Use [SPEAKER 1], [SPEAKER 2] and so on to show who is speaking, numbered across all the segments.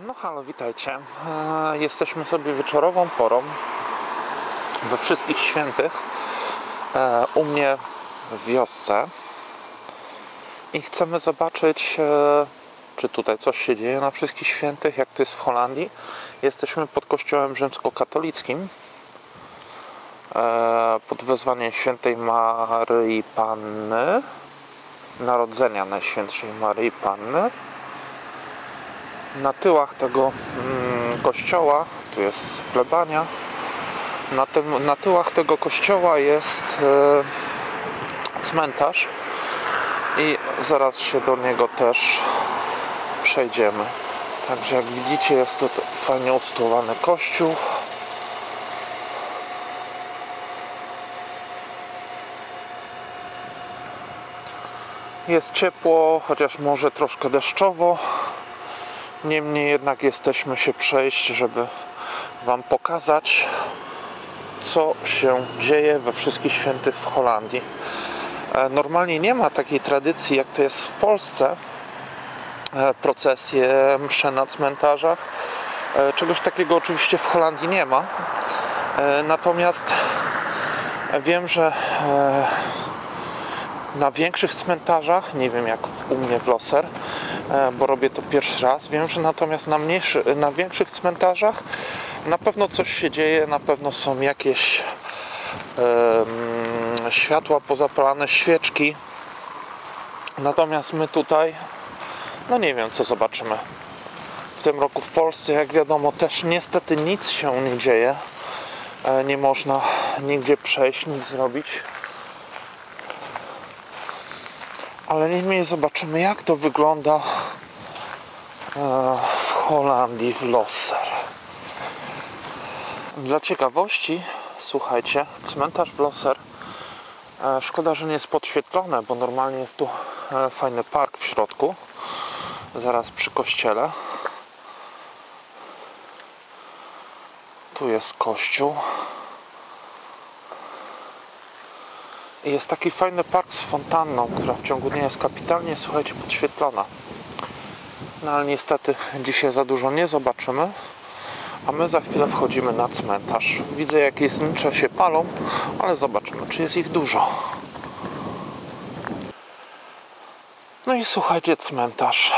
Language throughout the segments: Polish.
[SPEAKER 1] No halo, witajcie. E, Jesteśmy sobie wieczorową porą we wszystkich świętych e, u mnie w wiosce i chcemy zobaczyć, e, czy tutaj coś się dzieje na wszystkich świętych, jak to jest w Holandii. Jesteśmy pod kościołem rzymskokatolickim pod wezwaniem świętej Maryi Panny, Narodzenia Najświętszej Maryi Panny na tyłach tego mm, kościoła, tu jest plebania, na, tym, na tyłach tego kościoła jest e, cmentarz i zaraz się do niego też przejdziemy. Także jak widzicie jest to fajnie usytuowany kościół. Jest ciepło, chociaż może troszkę deszczowo. Niemniej jednak jesteśmy się przejść, żeby Wam pokazać, co się dzieje we wszystkich świętych w Holandii. E, Normalnie nie ma takiej tradycji, jak to jest w Polsce. E, Procesje, msze na cmentarzach. E, Czegoś takiego oczywiście w Holandii nie ma. Natomiast wiem, że na większych cmentarzach, nie wiem jak u mnie w Loser, bo robię to pierwszy raz. Wiem, że natomiast na, mniejszy, na większych cmentarzach na pewno coś się dzieje, na pewno są jakieś em, światła pozapalane, świeczki. Natomiast my tutaj, no nie wiem co zobaczymy. W tym roku w Polsce, jak wiadomo, też niestety nic się nie dzieje. E, Nie można nigdzie przejść, nic zrobić. Ale niemniej zobaczymy jak to wygląda e, w Holandii, w Losser. Dla ciekawości, słuchajcie, cmentarz w Losser e, szkoda, że nie jest podświetlone, bo normalnie jest tu e, fajny park w środku, zaraz przy kościele. Tu jest kościół. I jest taki fajny park z fontanną, która w ciągu dnia jest kapitalnie, słuchajcie, podświetlona. No ale niestety dzisiaj za dużo nie zobaczymy. A my za chwilę wchodzimy na cmentarz. Widzę jakieś znicze się palą, ale zobaczymy, czy jest ich dużo. No i słuchajcie, cmentarz.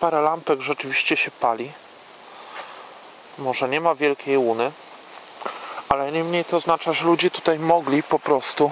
[SPEAKER 1] Parę lampek rzeczywiście się pali. Może nie ma wielkiej łuny, ale niemniej to oznacza, że ludzie tutaj mogli po prostu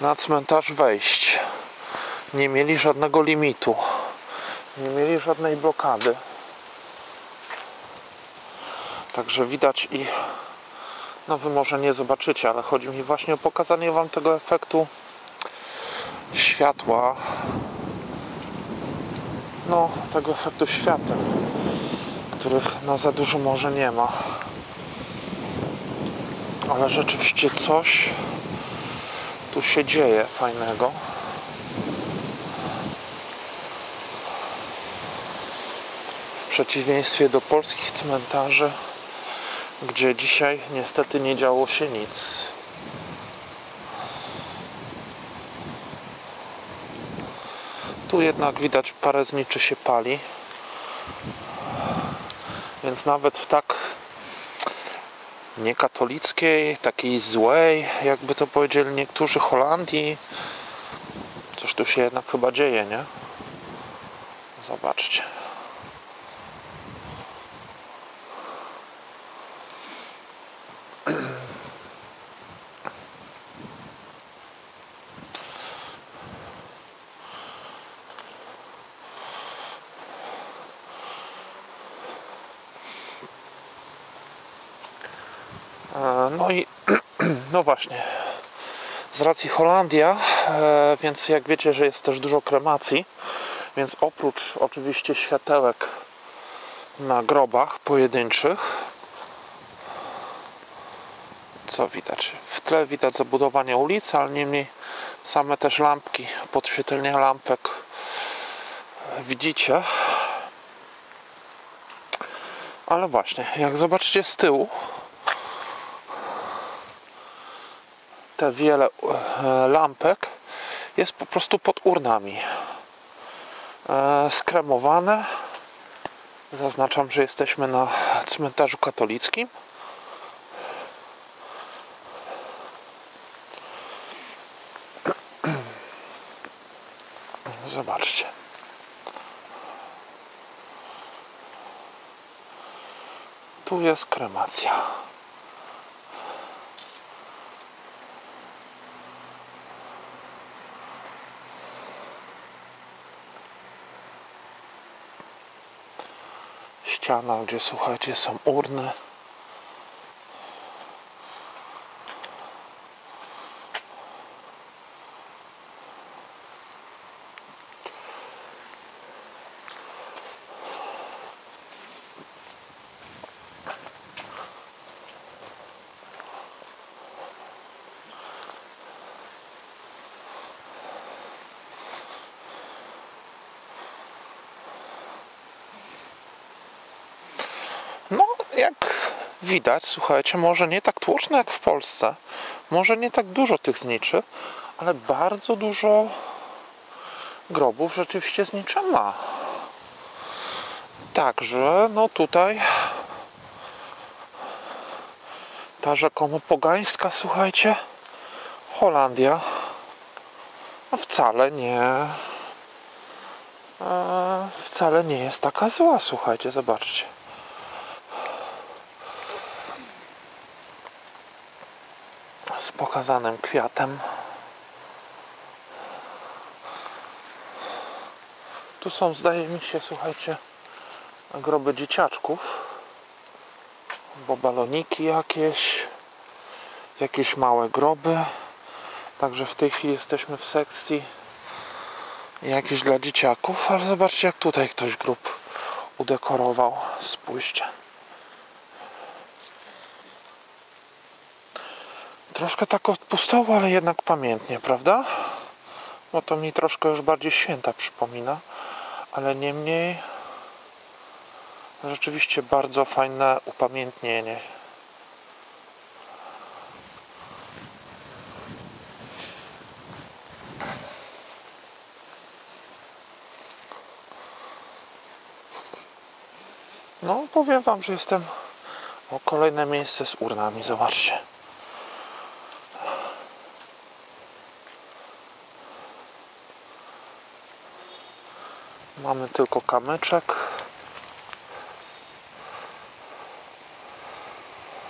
[SPEAKER 1] na cmentarz wejść. Nie mieli żadnego limitu. Nie mieli żadnej blokady. Także widać i no wy może nie zobaczycie, ale chodzi mi właśnie o pokazanie wam tego efektu światła. No, tego efektu świateł, których na za dużo może nie ma. Ale rzeczywiście coś tu się dzieje fajnego. W przeciwieństwie do polskich cmentarzy, gdzie dzisiaj niestety nie działo się nic. Tu jednak widać parę zniczy się pali. Więc nawet w tak niekatolickiej, takiej złej, jakby to powiedzieli niektórzy Holandii. Coś tu się jednak chyba dzieje, nie? Zobaczcie. E, No i no właśnie. Z racji Holandia, e, więc jak wiecie, że jest też dużo kremacji, więc oprócz oczywiście światełek na grobach pojedynczych, co widać? W tle widać zabudowanie ulicy, ale niemniej same też lampki, podświetlenia lampek widzicie. Ale właśnie, jak zobaczycie z tyłu, te wiele e, lampek jest po prostu pod urnami. E, skremowane Zaznaczam, że jesteśmy na cmentarzu katolickim. Zobaczcie. Tu jest kremacja. Ściana, gdzie słuchajcie, są urny. No, jak widać, słuchajcie, może nie tak tłoczne jak w Polsce, może nie tak dużo tych zniczy, ale bardzo dużo grobów rzeczywiście znicze ma. Także, no tutaj ta rzekomo pogańska, słuchajcie, Holandia wcale nie e, wcale nie jest taka zła, słuchajcie, zobaczcie. z pokazanym kwiatem. Tu są, zdaje mi się, słuchajcie, groby dzieciaczków, bo baloniki jakieś, jakieś małe groby. Także w tej chwili jesteśmy w sekcji jakieś dla dzieciaków, ale zobaczcie, jak tutaj ktoś grób udekorował. Spójrzcie. Troszkę tak odpustowo, ale jednak pamiętnie, prawda? Bo to mi troszkę już bardziej święta przypomina, ale niemniej rzeczywiście bardzo fajne upamiętnienie. No, powiem Wam, że jestem o kolejne miejsce z urnami, zobaczcie. Mamy tylko kamyczek.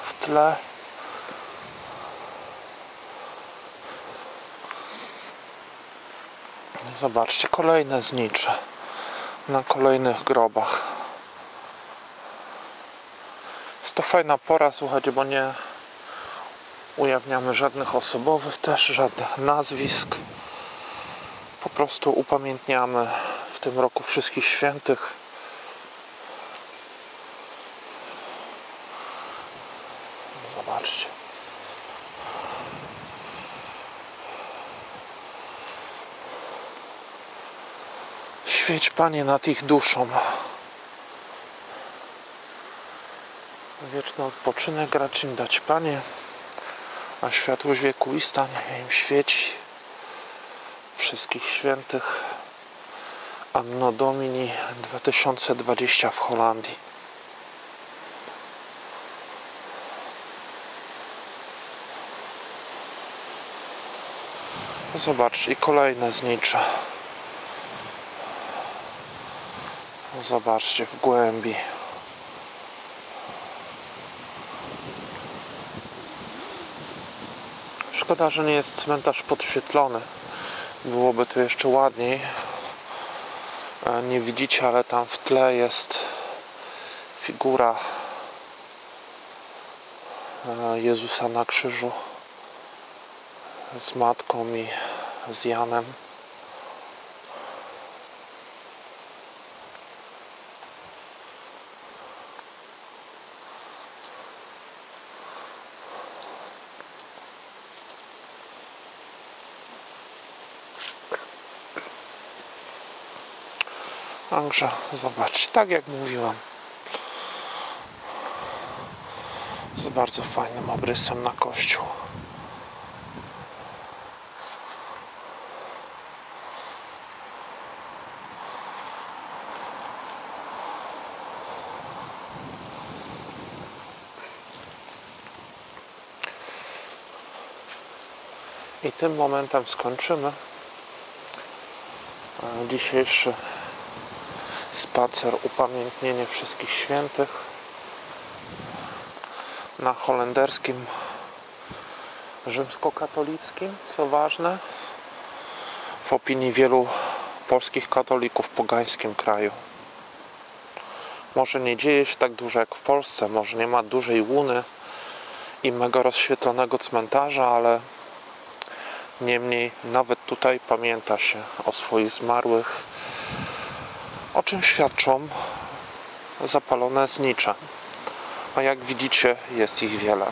[SPEAKER 1] W tle. Zobaczcie, kolejne znicze na kolejnych grobach. Jest to fajna pora, słuchajcie, bo nie ujawniamy żadnych osobowych też, żadnych nazwisk. Prostu upamiętniamy w tym roku wszystkich świętych. Zobaczcie. Świeć Panie nad ich duszą. Wieczny odpoczynek racz im dać Panie, a światłość wiekuista niech im świeci wszystkich świętych. Anno Domini 2020 w Holandii. Zobaczcie, i kolejne znicze. Zobaczcie, w głębi. Szkoda, że nie jest cmentarz podświetlony. Byłoby tu jeszcze ładniej. E, Nie widzicie, ale tam w tle jest figura e, Jezusa na krzyżu z matką i z Janem. Także zobacz, tak jak mówiłam. Z bardzo fajnym obrysem na kościół. I tym momentem skończymy e, dzisiejszy spacer upamiętnienie wszystkich świętych na holenderskim rzymskokatolickim, co ważne, w opinii wielu polskich katolików pogańskim kraju. Może nie dzieje się tak dużo jak w Polsce, może nie ma dużej łuny i mega rozświetlonego cmentarza, ale niemniej nawet tutaj pamięta się o swoich zmarłych, o czym świadczą zapalone znicze. A jak widzicie, jest ich wiele.